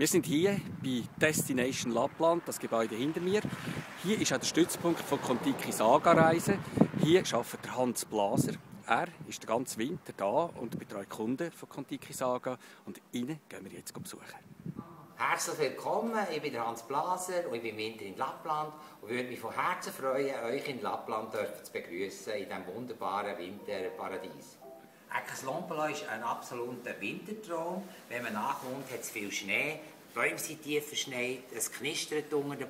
Wir sind hier bei Destination Lappland, das Gebäude hinter mir. Hier ist auch der Stützpunkt von Kontiki Saga Reisen. Hier arbeitet Hans Blaser. Er ist den ganzen Winter da und betreut Kunden von Kontiki Saga. Und ihn gehen wir jetzt besuchen. Herzlich willkommen, ich bin Hans Blaser und ich bin Winter in Lappland und würde mich von Herzen freuen, euch in Lappland zu begrüßen in diesem wunderbaren Winterparadies. Eckes Lompelo ist ein absoluter Wintertraum. Wenn man nachkommt, hat es viel Schnee. Bäume sind tief verschneit, es knistert unter den,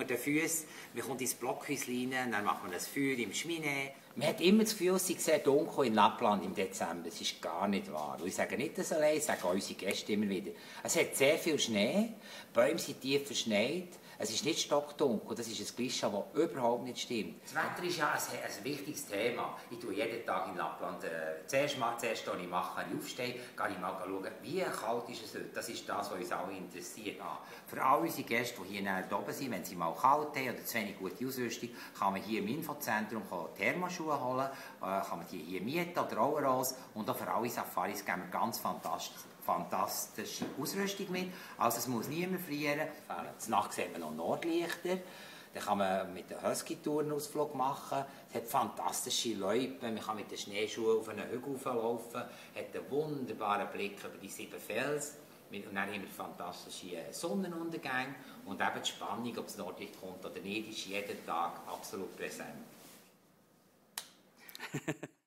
äh, den Füßen. Man kommt ins Blockhäuschen rein, dann macht man ein Feuer im Schmine. Man hat immer das Gefühl, es sei dunkel in Lappland im Dezember. Das ist gar nicht wahr. Und ich sage nicht das allein, ich sage unsere Gäste immer wieder. Es hat sehr viel Schnee, Bäume sind tief verschneit. Es ist nicht stockdunkel, das ist ein Klischee, das überhaupt nicht stimmt. Das Wetter ist ja ein, ein wichtiges Thema. Ich tue jeden Tag in Lappland, äh, zuerst, mal, zuerst ich mache, ich aufstehe, gehe ich mal schauen, wie kalt ist es heute. Das ist das, was uns alle interessiert. Ah, für all unsere Gäste, die hier näher oben sind, wenn sie mal kalt haben oder zu wenig gute Ausrüstung, kann man hier im Infozentrum Thermoschuhe holen, äh, kann man die hier mieten oder Overalls und auch für alle Safaris geben wir ganz fantastisch fantastische Ausrüstung mit. Also es muss niemand frieren. Zur Nacht sieht man noch Nordlichter. Dann kann man mit der Husky-Tour einen Ausflug machen. Es hat fantastische Läupe. Man kann mit den Schneeschuhen auf einen Hügel laufen. Es hat einen wunderbaren Blick über die sieben Fels. Und dann haben wir fantastische Sonnenuntergänge. Und eben die Spannung, ob es Nordlicht kommt oder nicht, ist jeden Tag absolut präsent.